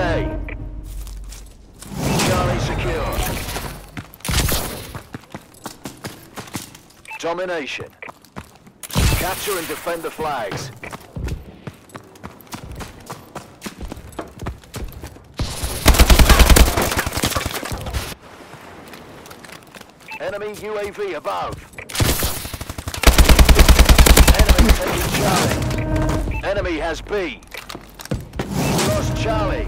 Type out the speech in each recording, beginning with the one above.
A. Charlie secure. Domination. Capture and defend the flags. Enemy UAV above. Enemy taking Charlie. Enemy has B. Lost Charlie.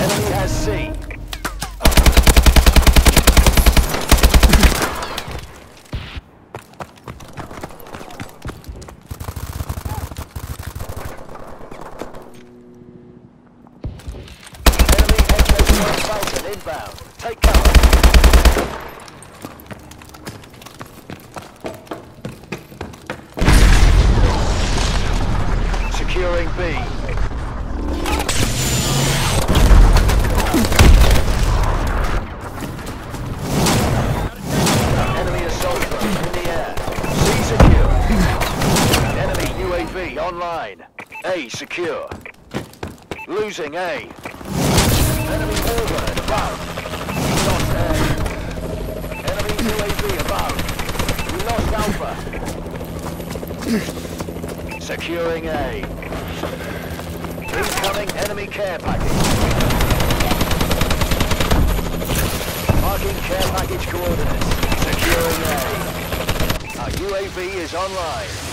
Enemy has C. Enemy HX-1 Falcon inbound. Take cover. Securing B. secure. Losing A. Enemy warbird above. Lost A. Enemy UAV above. We lost Alpha. Securing A. Incoming enemy care package. Marking care package coordinates. Securing A. Our UAV is online.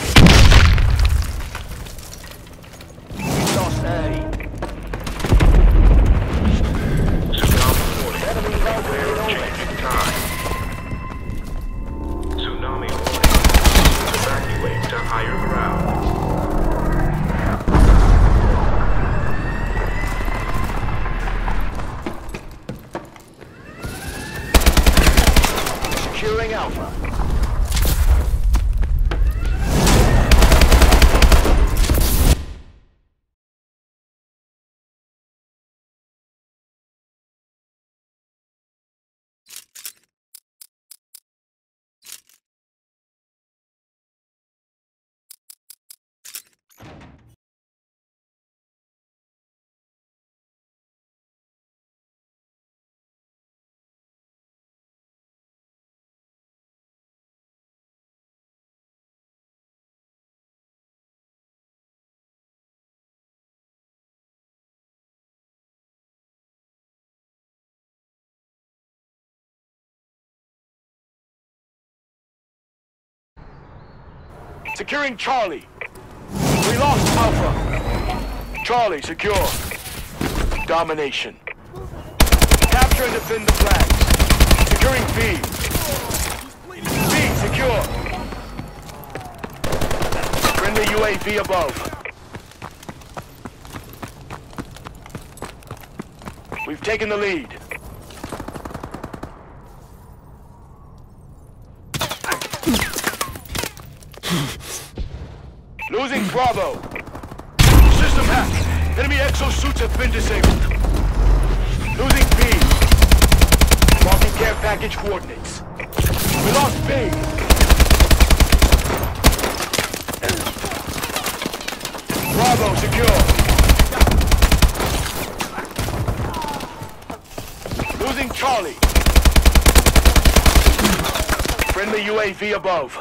Securing Charlie. We lost Alpha. Charlie, secure. Domination. Capture and defend the flags. Securing B. B, secure. Friendly UAV above. We've taken the lead. Losing Bravo. System hack. Enemy exosuits have been disabled. Losing B. Marking care package coordinates. We lost B. Bravo secure. Losing Charlie. Friendly UAV above.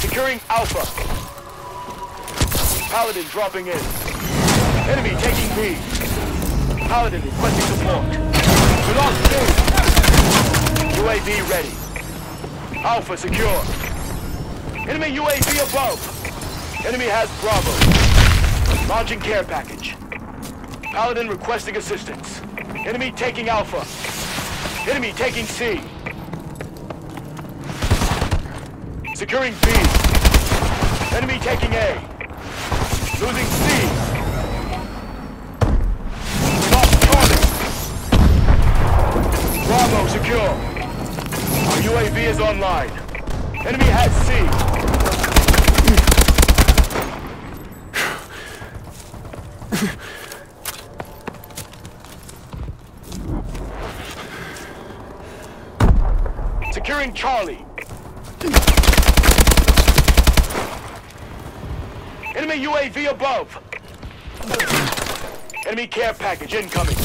Securing Alpha. Paladin dropping in. Enemy taking B. Paladin requesting support. We lost B. UAV ready. Alpha secure. Enemy UAV above. Enemy has Bravo. Launching care package. Paladin requesting assistance. Enemy taking Alpha. Enemy taking C. Securing B. Enemy taking A. Losing C. Lost Charlie. Bravo secure. Our UAV is online. Enemy has C. Securing Charlie. Enemy UAV above. Enemy care package incoming.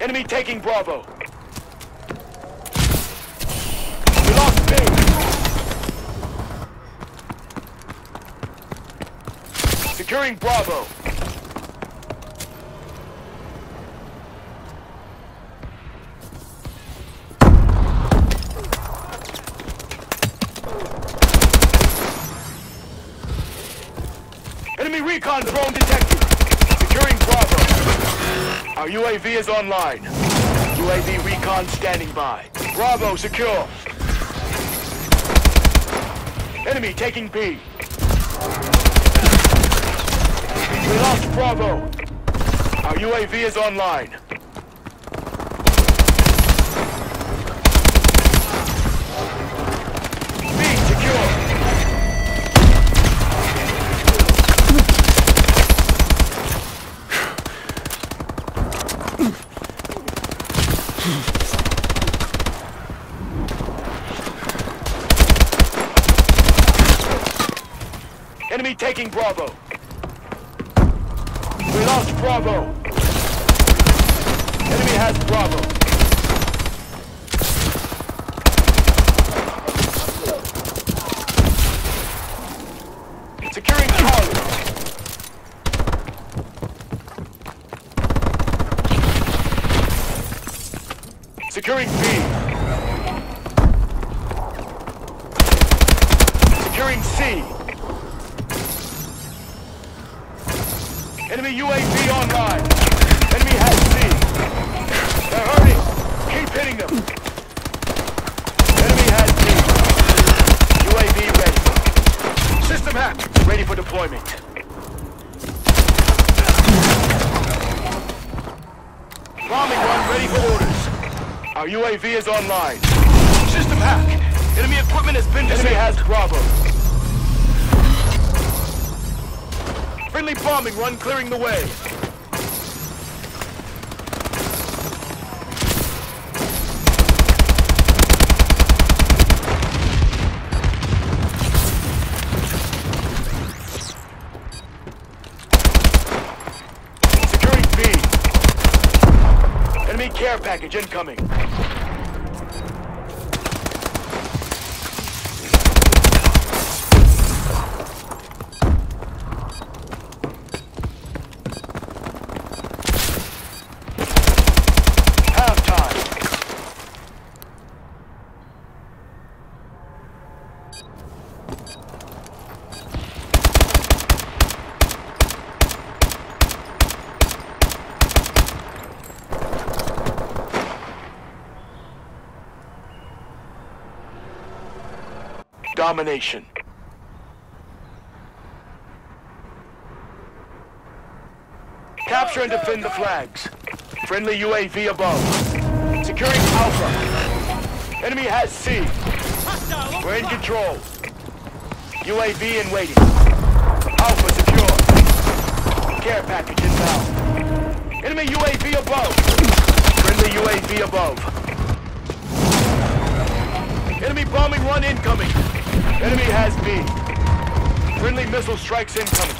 Enemy taking Bravo. We lost B. Securing Bravo. Enemy recon drone detected. Securing Bravo. Our UAV is online. UAV recon standing by. Bravo secure. Enemy taking B. We lost Bravo. Our UAV is online. B secure. Enemy taking Bravo. We lost Bravo. Enemy has Bravo. Securing Charlie. Securing B. Securing C. Enemy UAV online. Enemy has C. They're hurting. Keep hitting them. Enemy has B. UAV ready. System hack. Ready for deployment. Bombing run ready for orders. Our UAV is online. System hack. Enemy equipment has been disabled. Enemy has Bravo. Friendly bombing run clearing the way. Securing B. Enemy care package incoming. Domination. Capture and defend the flags. Friendly UAV above. Securing Alpha. Enemy has C. We're in control. UAV in waiting. Alpha secure. Care package inbound. Enemy UAV above. Friendly UAV above. Enemy bombing run incoming. Enemy has B. Friendly missile strikes incoming.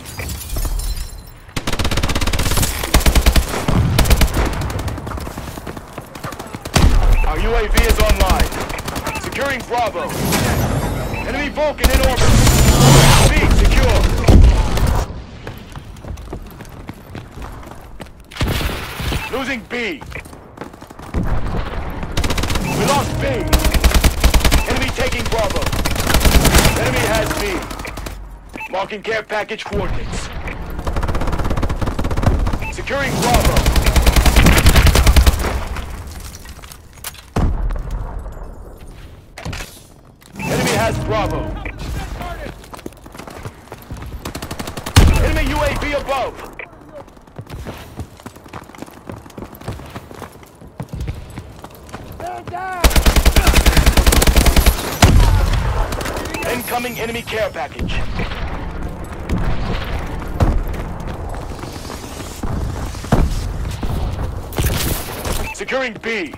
Our UAV is online. Securing Bravo. Enemy Vulcan in orbit. B secure. Losing B. We lost B. Enemy taking Bravo. Enemy has B. Marking care package coordinates. Securing Bravo. Enemy has Bravo. Enemy UAV above. Incoming enemy care package. Securing B.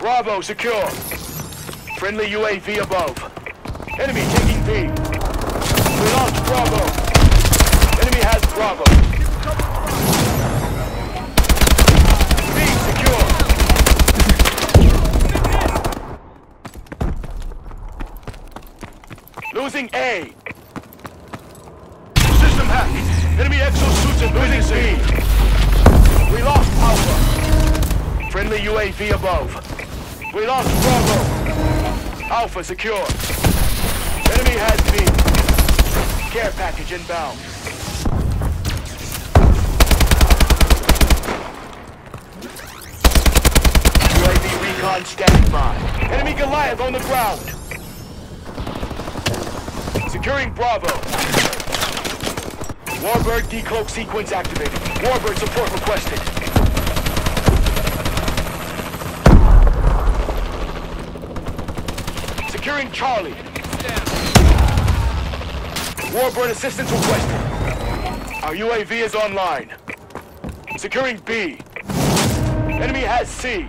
Bravo secure. Friendly UAV above. Enemy taking B. We lost Bravo. Enemy has Bravo. B secure. Losing A. System hacked. Enemy exosuits and losing B. We lost Alpha. Friendly UAV above. We lost Bravo. Alpha secure. Enemy has B. Care package inbound. UAV recon standing by. Enemy Goliath on the ground. Securing Bravo. Warbird decloak sequence activated. Warbird support requested. Securing Charlie. Warbird assistance requested. Our UAV is online. Securing B. Enemy has C.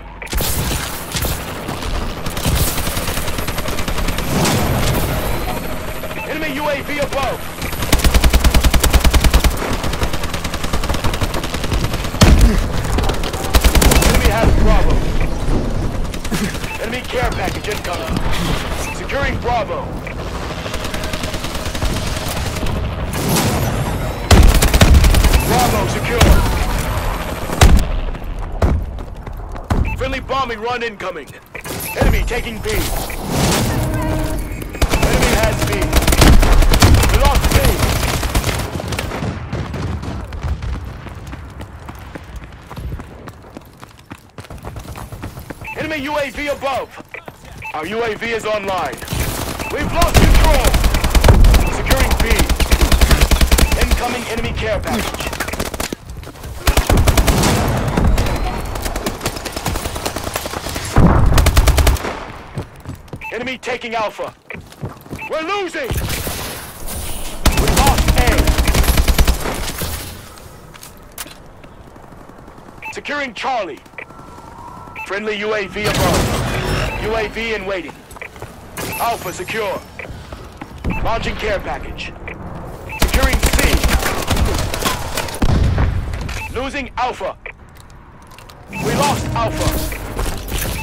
Enemy UAV above. Enemy has Bravo. Enemy care package incoming. Securing Bravo. Bravo secure. Friendly bombing run incoming. Enemy taking B. Enemy has B. We lost B. Enemy UAV above. Our UAV is online. We've lost control. Securing B. Incoming enemy care package. Enemy taking Alpha. We're losing! We lost A. Securing Charlie. Friendly UAV above. UAV in waiting. Alpha secure. Launching care package. Securing C. Losing Alpha. We lost Alpha.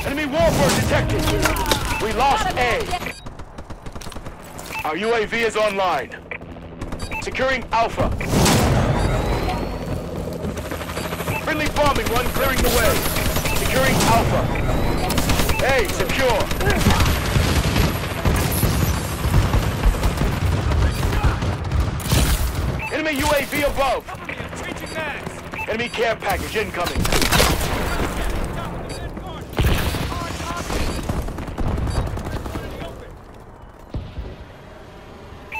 Enemy warbird detected. We lost A. Our UAV is online. Securing Alpha. Friendly bombing run clearing the way. Securing Alpha. A secure. Enemy UAV above. Enemy care package incoming.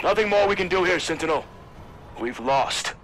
Nothing more we can do here, Sentinel. We've lost.